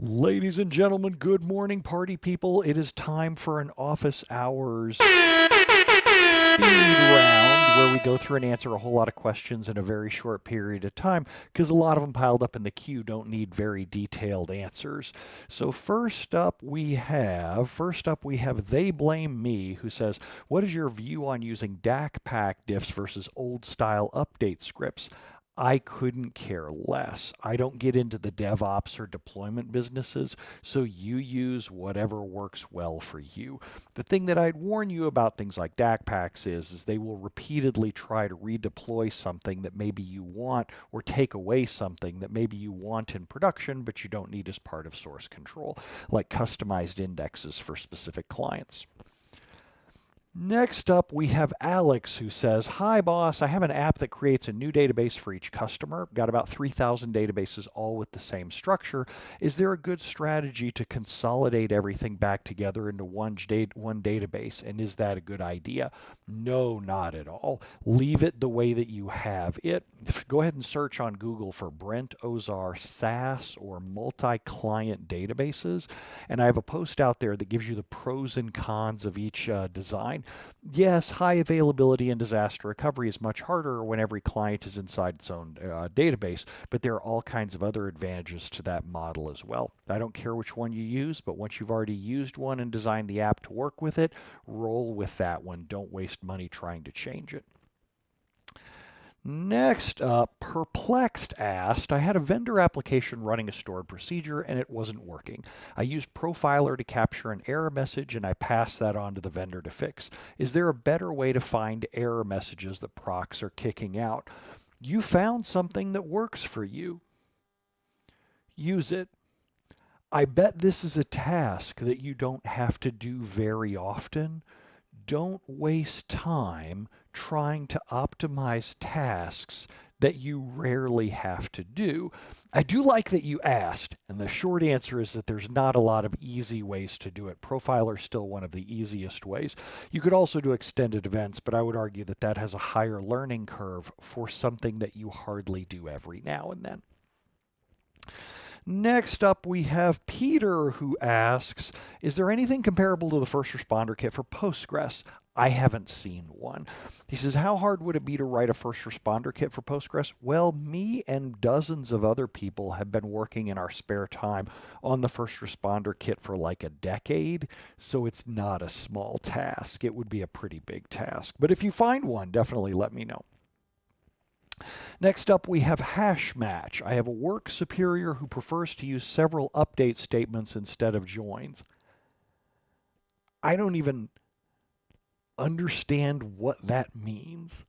Ladies and gentlemen, good morning, party people. It is time for an office hours speed round where we go through and answer a whole lot of questions in a very short period of time because a lot of them piled up in the queue don't need very detailed answers. So first up we have, first up we have They Blame Me who says, what is your view on using Dacpac diffs versus old style update scripts? I couldn't care less. I don't get into the DevOps or deployment businesses, so you use whatever works well for you. The thing that I'd warn you about things like Dacpacs is, is they will repeatedly try to redeploy something that maybe you want or take away something that maybe you want in production but you don't need as part of source control, like customized indexes for specific clients. Next up, we have Alex who says, Hi, boss. I have an app that creates a new database for each customer. Got about 3,000 databases, all with the same structure. Is there a good strategy to consolidate everything back together into one, one database? And is that a good idea? No, not at all. Leave it the way that you have it. Go ahead and search on Google for Brent Ozar SaaS or multi client databases. And I have a post out there that gives you the pros and cons of each uh, design. Yes, high availability and disaster recovery is much harder when every client is inside its own uh, database, but there are all kinds of other advantages to that model as well. I don't care which one you use, but once you've already used one and designed the app to work with it, roll with that one. Don't waste money trying to change it. Next up, Perplexed asked, I had a vendor application running a stored procedure and it wasn't working. I used Profiler to capture an error message and I passed that on to the vendor to fix. Is there a better way to find error messages that procs are kicking out? You found something that works for you. Use it. I bet this is a task that you don't have to do very often. Don't waste time trying to optimize tasks that you rarely have to do. I do like that you asked, and the short answer is that there's not a lot of easy ways to do it. Profiler is still one of the easiest ways. You could also do extended events, but I would argue that that has a higher learning curve for something that you hardly do every now and then. Next up, we have Peter who asks, is there anything comparable to the first responder kit for Postgres? I haven't seen one. He says, How hard would it be to write a first responder kit for Postgres? Well, me and dozens of other people have been working in our spare time on the first responder kit for like a decade, so it's not a small task. It would be a pretty big task. But if you find one, definitely let me know. Next up, we have hash match. I have a work superior who prefers to use several update statements instead of joins. I don't even understand what that means.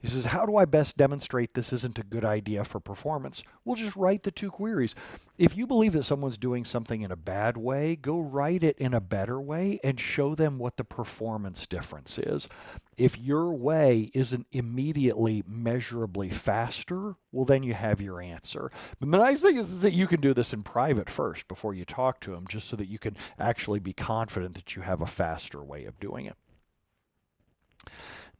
He says, How do I best demonstrate this isn't a good idea for performance? We'll just write the two queries. If you believe that someone's doing something in a bad way, go write it in a better way and show them what the performance difference is. If your way isn't immediately measurably faster, well, then you have your answer. But the nice thing is that you can do this in private first before you talk to them, just so that you can actually be confident that you have a faster way of doing it.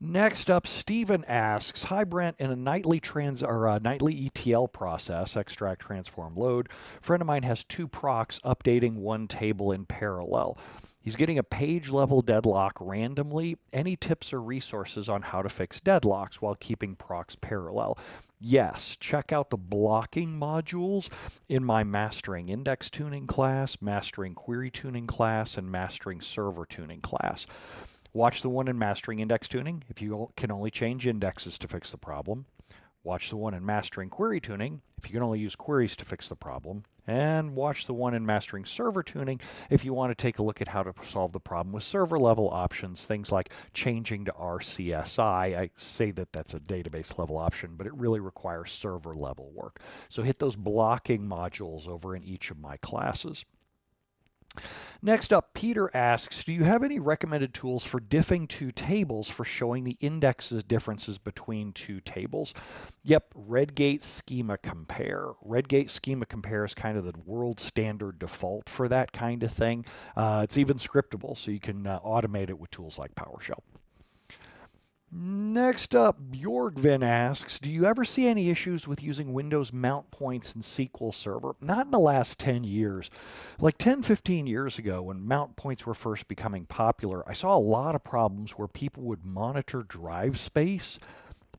Next up, Steven asks, Hi Brent, in a nightly trans or a nightly ETL process, extract, transform, load, friend of mine has two procs updating one table in parallel. He's getting a page level deadlock randomly. Any tips or resources on how to fix deadlocks while keeping procs parallel? Yes, check out the blocking modules in my mastering index tuning class, mastering query tuning class, and mastering server tuning class. Watch the one in Mastering Index Tuning if you can only change indexes to fix the problem. Watch the one in Mastering Query Tuning if you can only use queries to fix the problem. And watch the one in Mastering Server Tuning if you want to take a look at how to solve the problem with server level options, things like changing to RCSI. I say that that's a database level option, but it really requires server level work. So hit those blocking modules over in each of my classes. Next up, Peter asks, do you have any recommended tools for diffing two tables for showing the indexes differences between two tables? Yep, Redgate Schema Compare. Redgate Schema Compare is kind of the world standard default for that kind of thing. Uh, it's even scriptable, so you can uh, automate it with tools like PowerShell. Next up, Bjorgvin asks, do you ever see any issues with using Windows mount points in SQL Server? Not in the last 10 years. Like 10, 15 years ago, when mount points were first becoming popular, I saw a lot of problems where people would monitor drive space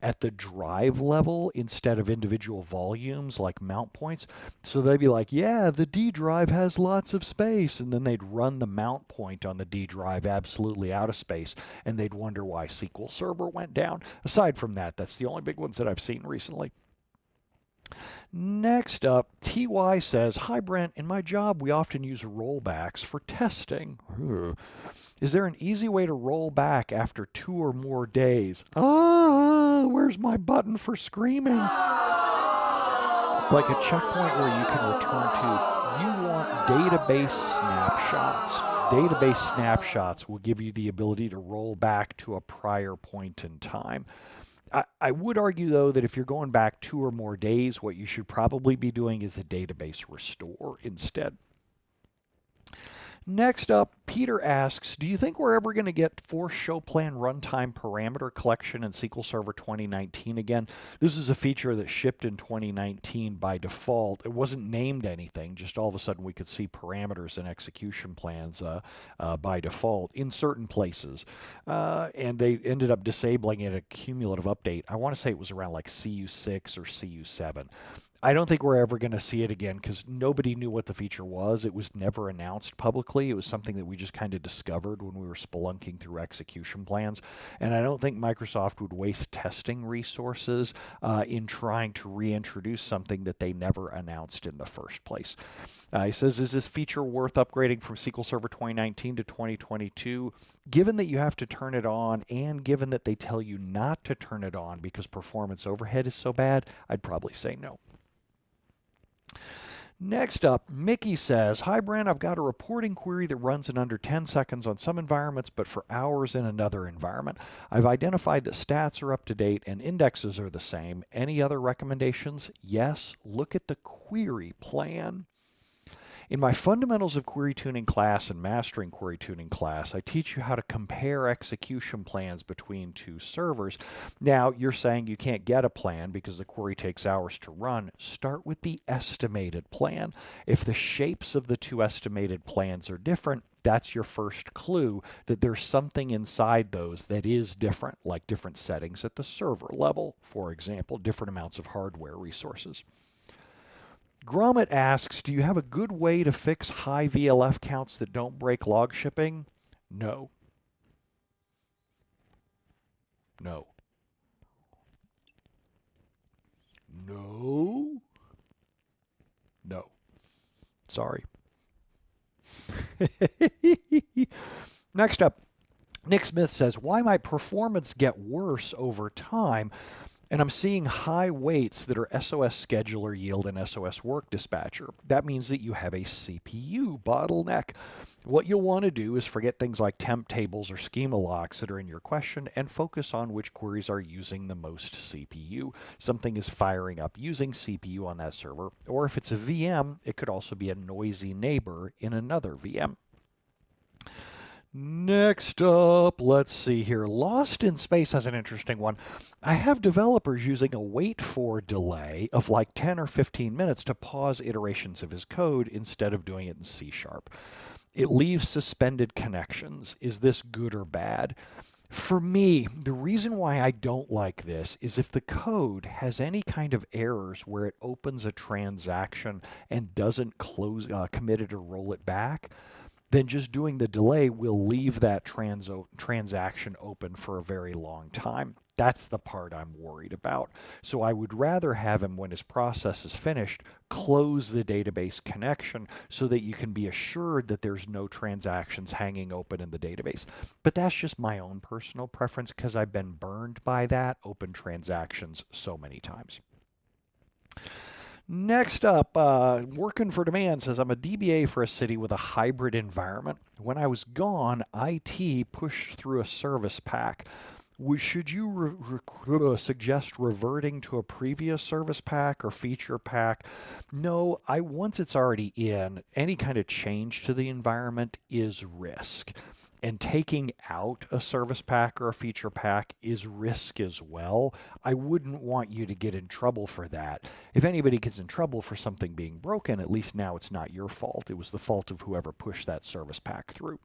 at the drive level instead of individual volumes like mount points. So they'd be like, yeah, the D drive has lots of space. And then they'd run the mount point on the D drive absolutely out of space. And they'd wonder why SQL Server went down. Aside from that, that's the only big ones that I've seen recently. Next up, TY says, Hi Brent, in my job we often use rollbacks for testing. Is there an easy way to roll back after two or more days? Ah, where's my button for screaming? Like a checkpoint where you can return to. You want database snapshots. Database snapshots will give you the ability to roll back to a prior point in time. I, I would argue, though, that if you're going back two or more days, what you should probably be doing is a database restore instead. Next up, Peter asks, do you think we're ever going to get force show plan runtime parameter collection in SQL Server 2019 again? This is a feature that shipped in 2019 by default. It wasn't named anything, just all of a sudden we could see parameters and execution plans uh, uh, by default in certain places. Uh, and they ended up disabling it a cumulative update. I want to say it was around like CU6 or CU7. I don't think we're ever going to see it again because nobody knew what the feature was. It was never announced publicly. It was something that we just kind of discovered when we were spelunking through execution plans. And I don't think Microsoft would waste testing resources uh, in trying to reintroduce something that they never announced in the first place. Uh, he says, is this feature worth upgrading from SQL Server 2019 to 2022? Given that you have to turn it on and given that they tell you not to turn it on because performance overhead is so bad, I'd probably say no. Next up, Mickey says, Hi, Brent. I've got a reporting query that runs in under 10 seconds on some environments, but for hours in another environment. I've identified that stats are up to date and indexes are the same. Any other recommendations? Yes. Look at the query plan. In my Fundamentals of Query Tuning class and Mastering Query Tuning class, I teach you how to compare execution plans between two servers. Now, you're saying you can't get a plan because the query takes hours to run. Start with the estimated plan. If the shapes of the two estimated plans are different, that's your first clue that there's something inside those that is different, like different settings at the server level, for example, different amounts of hardware resources. Gromit asks, do you have a good way to fix high VLF counts that don't break log shipping? No. No. No. No. Sorry. Next up, Nick Smith says, Why might performance get worse over time? And I'm seeing high waits that are SOS scheduler yield and SOS work dispatcher. That means that you have a CPU bottleneck. What you'll want to do is forget things like temp tables or schema locks that are in your question and focus on which queries are using the most CPU. Something is firing up using CPU on that server, or if it's a VM, it could also be a noisy neighbor in another VM. Next up, let's see here. Lost in Space has an interesting one. I have developers using a wait for delay of like 10 or 15 minutes to pause iterations of his code instead of doing it in C sharp. It leaves suspended connections. Is this good or bad? For me, the reason why I don't like this is if the code has any kind of errors where it opens a transaction and doesn't close, uh, commit it or roll it back, then just doing the delay will leave that trans transaction open for a very long time. That's the part I'm worried about. So I would rather have him, when his process is finished, close the database connection so that you can be assured that there's no transactions hanging open in the database. But that's just my own personal preference because I've been burned by that open transactions so many times. Next up, uh, Working for Demand says, I'm a DBA for a city with a hybrid environment. When I was gone, IT pushed through a service pack. Should you re re suggest reverting to a previous service pack or feature pack? No, I once it's already in, any kind of change to the environment is risk. And taking out a service pack or a feature pack is risk as well. I wouldn't want you to get in trouble for that. If anybody gets in trouble for something being broken, at least now it's not your fault. It was the fault of whoever pushed that service pack through.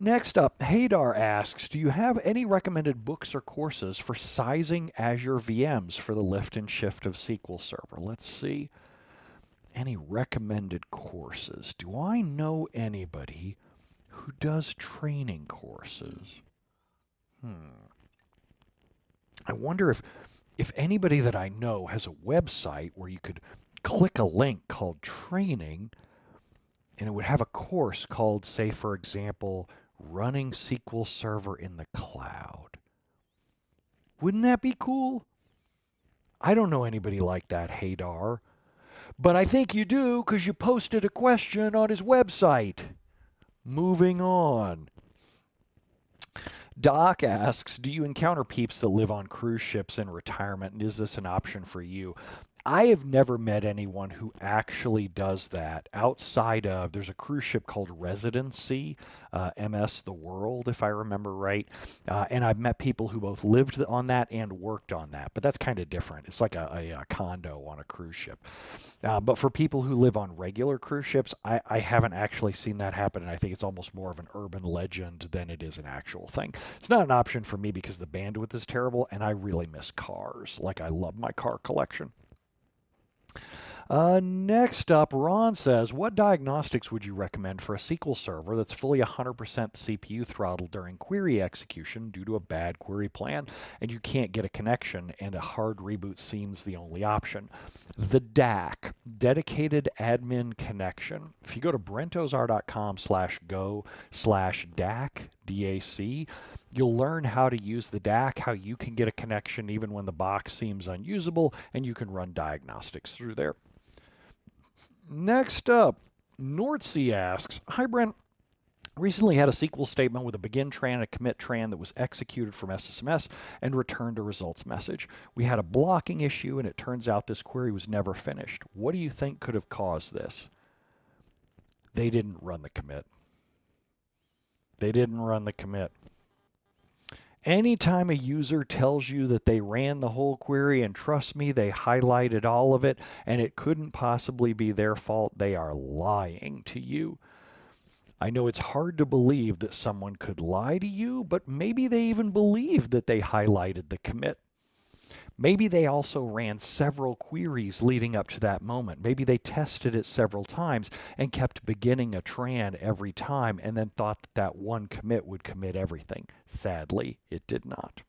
Next up, Hadar asks, do you have any recommended books or courses for sizing Azure VMs for the lift and shift of SQL Server? Let's see. Any recommended courses? Do I know anybody who does training courses? Hmm. I wonder if if anybody that I know has a website where you could click a link called training and it would have a course called say for example running SQL Server in the cloud. Wouldn't that be cool? I don't know anybody like that, Hadar. But I think you do because you posted a question on his website. Moving on. Doc asks, do you encounter peeps that live on cruise ships in retirement, and is this an option for you? I have never met anyone who actually does that outside of there's a cruise ship called Residency, uh, MS The World, if I remember right. Uh, and I've met people who both lived on that and worked on that, but that's kind of different. It's like a, a, a, condo on a cruise ship. Uh, but for people who live on regular cruise ships, I, I haven't actually seen that happen. And I think it's almost more of an urban legend than it is an actual thing. It's not an option for me because the bandwidth is terrible and I really miss cars. Like I love my car collection. Uh, next up, Ron says, what diagnostics would you recommend for a SQL server that's fully 100% CPU throttled during query execution due to a bad query plan and you can't get a connection and a hard reboot seems the only option? The DAC, Dedicated Admin Connection. If you go to brentozar.com slash go slash DAC, D-A-C, You'll learn how to use the DAC, how you can get a connection even when the box seems unusable, and you can run diagnostics through there. Next up, Nordsea asks, Hi Brent, recently had a SQL statement with a begin tran and a commit tran that was executed from SSMS and returned a results message. We had a blocking issue and it turns out this query was never finished. What do you think could have caused this? They didn't run the commit. They didn't run the commit. Anytime a user tells you that they ran the whole query, and trust me, they highlighted all of it, and it couldn't possibly be their fault, they are lying to you. I know it's hard to believe that someone could lie to you, but maybe they even believed that they highlighted the commit. Maybe they also ran several queries leading up to that moment. Maybe they tested it several times and kept beginning a tran every time and then thought that that one commit would commit everything. Sadly, it did not.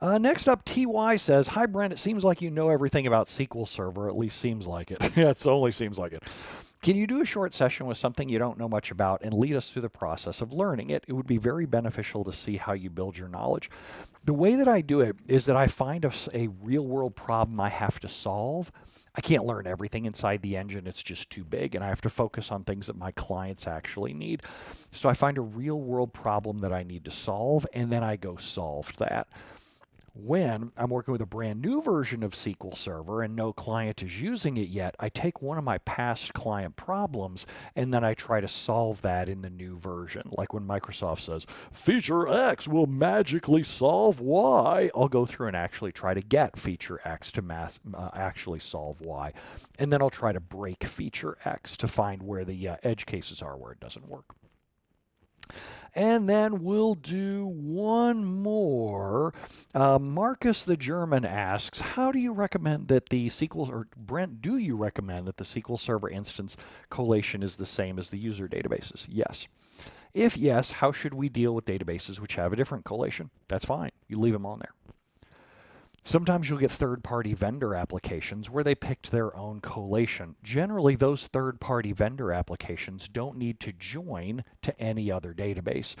Uh, next up, TY says, Hi, Brent. It seems like you know everything about SQL Server. At least seems like it. yeah, it only seems like it. Can you do a short session with something you don't know much about and lead us through the process of learning it? It would be very beneficial to see how you build your knowledge. The way that I do it is that I find a, a real world problem I have to solve. I can't learn everything inside the engine, it's just too big, and I have to focus on things that my clients actually need. So I find a real world problem that I need to solve, and then I go solve that when I'm working with a brand new version of SQL Server and no client is using it yet, I take one of my past client problems and then I try to solve that in the new version. Like when Microsoft says, feature X will magically solve Y, I'll go through and actually try to get feature X to mass, uh, actually solve Y. And then I'll try to break feature X to find where the uh, edge cases are where it doesn't work. And then we'll do one more. Uh, Marcus the German asks, how do you recommend that the SQL, or Brent, do you recommend that the SQL Server instance collation is the same as the user databases? Yes. If yes, how should we deal with databases which have a different collation? That's fine. You leave them on there. Sometimes you'll get third party vendor applications where they picked their own collation. Generally, those third party vendor applications don't need to join to any other database.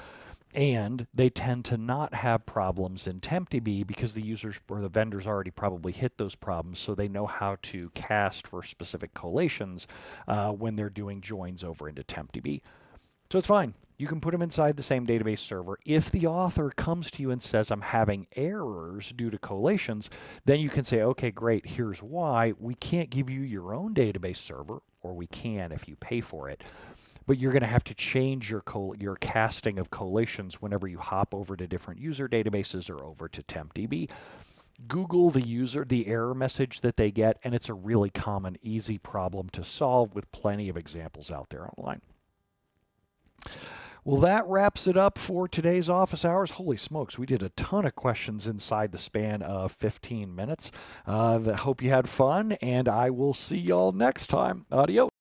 And they tend to not have problems in TempDB because the users or the vendors already probably hit those problems, so they know how to cast for specific collations uh, when they're doing joins over into TempDB. So it's fine. You can put them inside the same database server. If the author comes to you and says, I'm having errors due to collations, then you can say, okay, great, here's why. We can't give you your own database server, or we can if you pay for it. but you're going to have to change your your casting of collations whenever you hop over to different user databases or over to TempDB. Google the user, the error message that they get, and it's a really common, easy problem to solve with plenty of examples out there online. Well, that wraps it up for today's office hours. Holy smokes, we did a ton of questions inside the span of 15 minutes. Uh, hope you had fun, and I will see y'all next time. Adios.